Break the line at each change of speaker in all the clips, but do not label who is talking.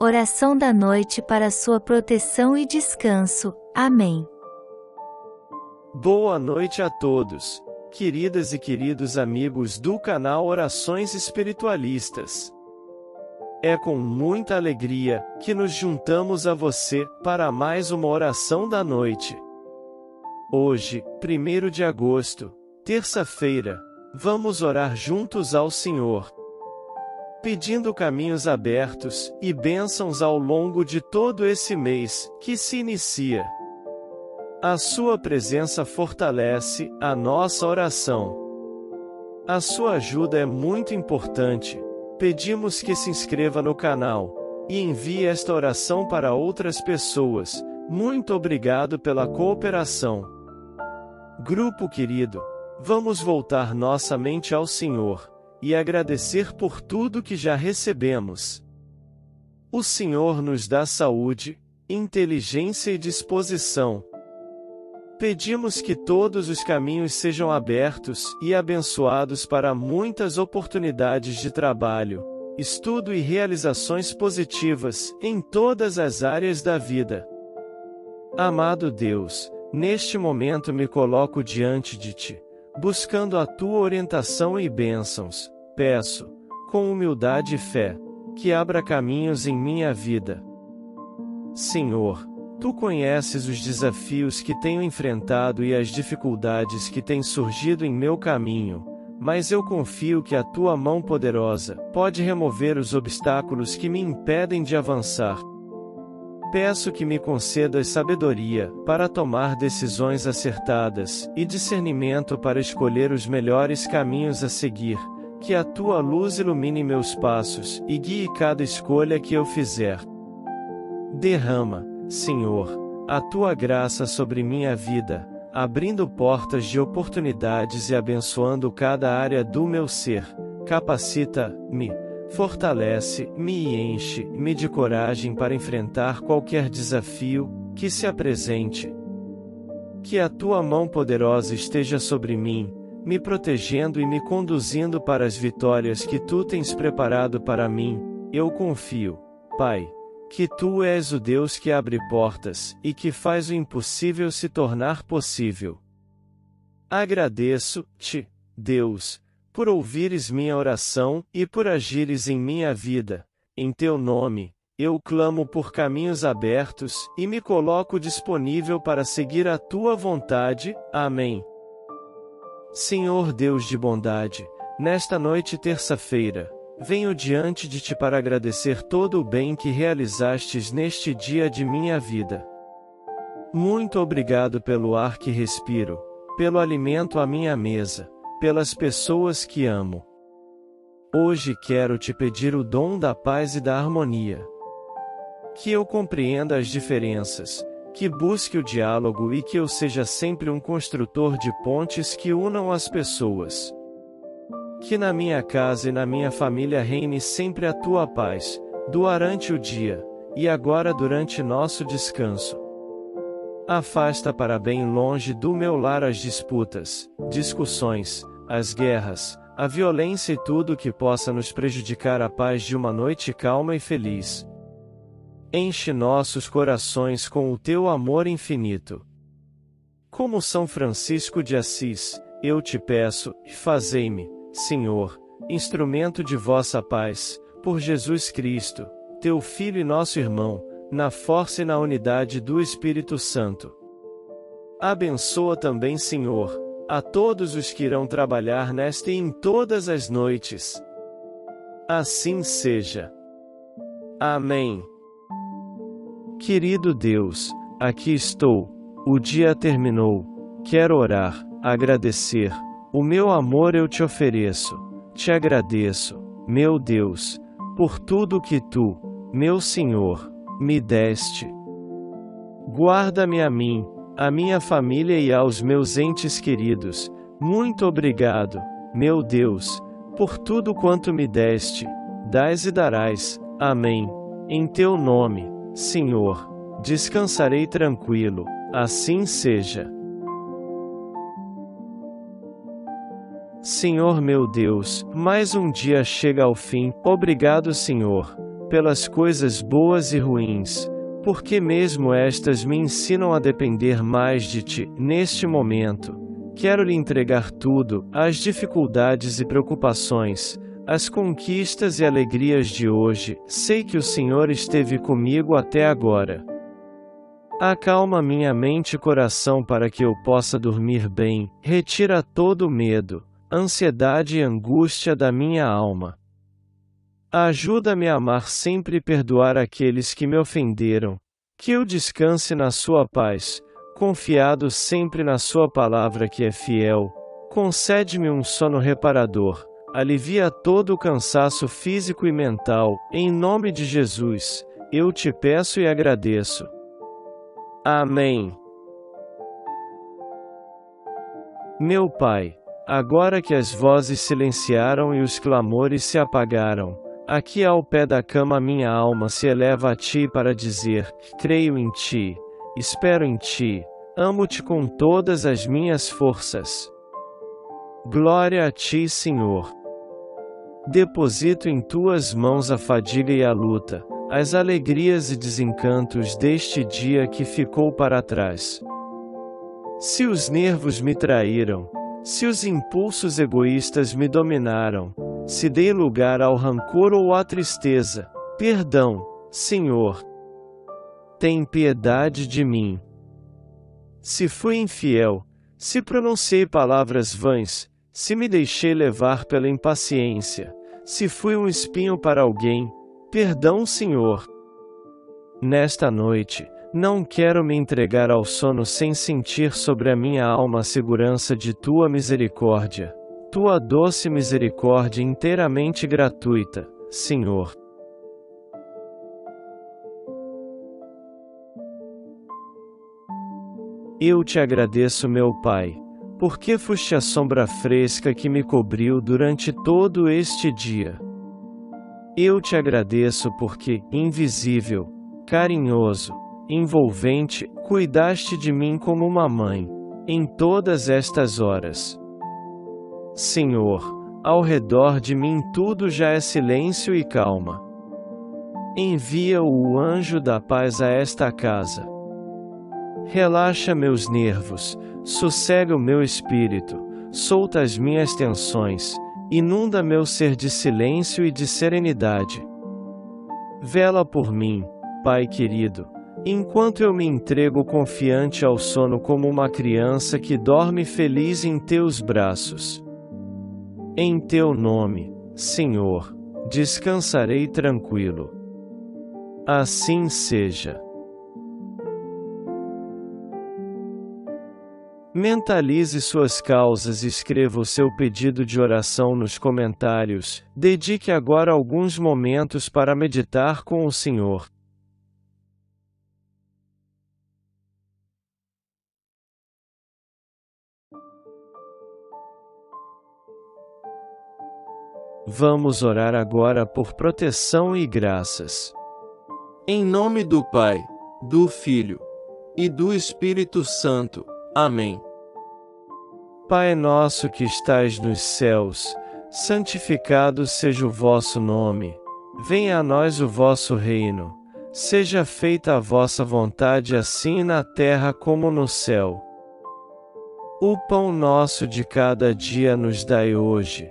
Oração da noite para sua proteção e descanso. Amém.
Boa noite a todos, queridas e queridos amigos do canal Orações Espiritualistas. É com muita alegria que nos juntamos a você para mais uma oração da noite. Hoje, 1 de agosto, terça-feira, vamos orar juntos ao Senhor, pedindo caminhos abertos e bênçãos ao longo de todo esse mês que se inicia. A Sua presença fortalece a nossa oração. A sua ajuda é muito importante Pedimos que se inscreva no canal e envie esta oração para outras pessoas. Muito obrigado pela cooperação. Grupo querido, vamos voltar nossa mente ao Senhor e agradecer por tudo que já recebemos. O Senhor nos dá saúde, inteligência e disposição. Pedimos que todos os caminhos sejam abertos e abençoados para muitas oportunidades de trabalho, estudo e realizações positivas em todas as áreas da vida. Amado Deus, neste momento me coloco diante de Ti, buscando a Tua orientação e bênçãos. Peço, com humildade e fé, que abra caminhos em minha vida. Senhor, Tu conheces os desafios que tenho enfrentado e as dificuldades que têm surgido em meu caminho, mas eu confio que a tua mão poderosa pode remover os obstáculos que me impedem de avançar. Peço que me concedas sabedoria para tomar decisões acertadas e discernimento para escolher os melhores caminhos a seguir. Que a tua luz ilumine meus passos e guie cada escolha que eu fizer. Derrama, Senhor, a tua graça sobre minha vida, abrindo portas de oportunidades e abençoando cada área do meu ser, capacita-me, fortalece-me e enche-me de coragem para enfrentar qualquer desafio que se apresente. Que a tua mão poderosa esteja sobre mim, me protegendo e me conduzindo para as vitórias que tu tens preparado para mim, eu confio, Pai que tu és o Deus que abre portas e que faz o impossível se tornar possível. Agradeço-te, Deus, por ouvires minha oração e por agires em minha vida. Em teu nome, eu clamo por caminhos abertos e me coloco disponível para seguir a tua vontade. Amém. Senhor Deus de bondade, nesta noite terça-feira, Venho diante de ti para agradecer todo o bem que realizastes neste dia de minha vida. Muito obrigado pelo ar que respiro, pelo alimento à minha mesa, pelas pessoas que amo. Hoje quero te pedir o dom da paz e da harmonia. Que eu compreenda as diferenças, que busque o diálogo e que eu seja sempre um construtor de pontes que unam as pessoas. Que na minha casa e na minha família reine sempre a tua paz, durante o dia, e agora durante nosso descanso. Afasta para bem longe do meu lar as disputas, discussões, as guerras, a violência e tudo que possa nos prejudicar a paz de uma noite calma e feliz. Enche nossos corações com o teu amor infinito. Como São Francisco de Assis, eu te peço, fazei-me, Senhor, instrumento de vossa paz, por Jesus Cristo, teu Filho e nosso irmão, na força e na unidade do Espírito Santo. Abençoa também, Senhor, a todos os que irão trabalhar nesta e em todas as noites. Assim seja. Amém. Querido Deus, aqui estou, o dia terminou, quero orar, agradecer, o meu amor eu te ofereço, te agradeço, meu Deus, por tudo que tu, meu Senhor, me deste. Guarda-me a mim, a minha família e aos meus entes queridos. Muito obrigado, meu Deus, por tudo quanto me deste, dás e darás. Amém. Em teu nome, Senhor, descansarei tranquilo, assim seja. Senhor meu Deus, mais um dia chega ao fim. Obrigado, Senhor, pelas coisas boas e ruins, porque mesmo estas me ensinam a depender mais de ti, neste momento. Quero lhe entregar tudo, as dificuldades e preocupações, as conquistas e alegrias de hoje, sei que o Senhor esteve comigo até agora. Acalma minha mente e coração para que eu possa dormir bem, retira todo o medo, ansiedade e angústia da minha alma. Ajuda-me a amar sempre e perdoar aqueles que me ofenderam. Que eu descanse na Sua paz, confiado sempre na Sua palavra que é fiel. Concede-me um sono reparador, alivia todo o cansaço físico e mental, em nome de Jesus, eu te peço e agradeço. Amém. Meu Pai, agora que as vozes silenciaram e os clamores se apagaram, Aqui ao pé da cama minha alma se eleva a ti para dizer: creio em ti, espero em ti, amo-te com todas as minhas forças. Glória a ti, Senhor. Deposito em tuas mãos a fadiga e a luta, as alegrias e desencantos deste dia que ficou para trás. Se os nervos me traíram, se os impulsos egoístas me dominaram, se dei lugar ao rancor ou à tristeza, perdão, Senhor. Tem piedade de mim. Se fui infiel, se pronunciei palavras vãs, se me deixei levar pela impaciência, se fui um espinho para alguém, perdão, Senhor. Nesta noite, não quero me entregar ao sono sem sentir sobre a minha alma a segurança de tua misericórdia tua doce misericórdia inteiramente gratuita, Senhor. Eu te agradeço, meu Pai, porque foste a sombra fresca que me cobriu durante todo este dia. Eu te agradeço porque, invisível, carinhoso, envolvente, cuidaste de mim como uma mãe, em todas estas horas. Senhor, ao redor de mim tudo já é silêncio e calma. Envia o anjo da paz a esta casa. Relaxa meus nervos, sossega o meu espírito, solta as minhas tensões, inunda meu ser de silêncio e de serenidade. Vela por mim, Pai querido, enquanto eu me entrego confiante ao sono como uma criança que dorme feliz em teus braços. Em teu nome, Senhor, descansarei tranquilo. Assim seja. Mentalize suas causas e escreva o seu pedido de oração nos comentários. Dedique agora alguns momentos para meditar com o Senhor. Vamos orar agora por proteção e graças. Em nome do Pai, do Filho e do Espírito Santo. Amém. Pai nosso que estais nos céus, santificado seja o vosso nome. Venha a nós o vosso reino. Seja feita a vossa vontade assim na terra como no céu. O pão nosso de cada dia nos dai hoje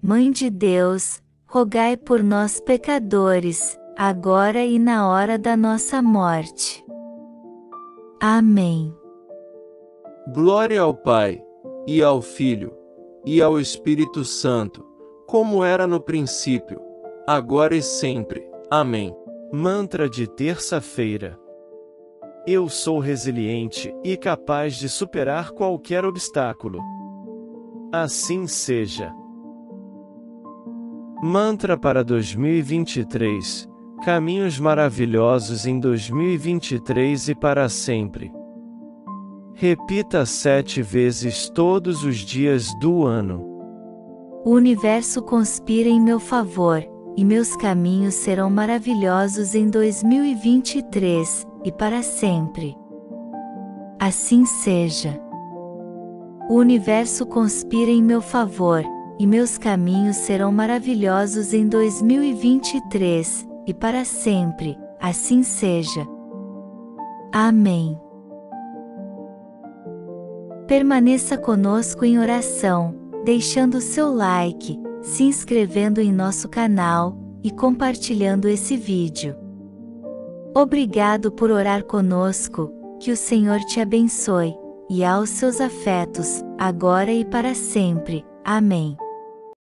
Mãe de Deus, rogai por nós pecadores, agora e na hora da nossa morte. Amém.
Glória ao Pai, e ao Filho, e ao Espírito Santo, como era no princípio, agora e sempre. Amém. Mantra de terça-feira. Eu sou resiliente e capaz de superar qualquer obstáculo. Assim seja. Mantra para 2023. caminhos maravilhosos em 2023 e para sempre. Repita sete vezes todos os dias do ano.
O universo conspira em meu favor, e meus caminhos serão maravilhosos em 2023 e para sempre. Assim seja. O universo conspira em meu favor, e meus caminhos serão maravilhosos em 2023 e para sempre. Assim seja. Amém. Permaneça conosco em oração, deixando seu like, se inscrevendo em nosso canal e compartilhando esse vídeo. Obrigado por orar conosco, que o Senhor te abençoe, e aos seus afetos, agora e para sempre. Amém.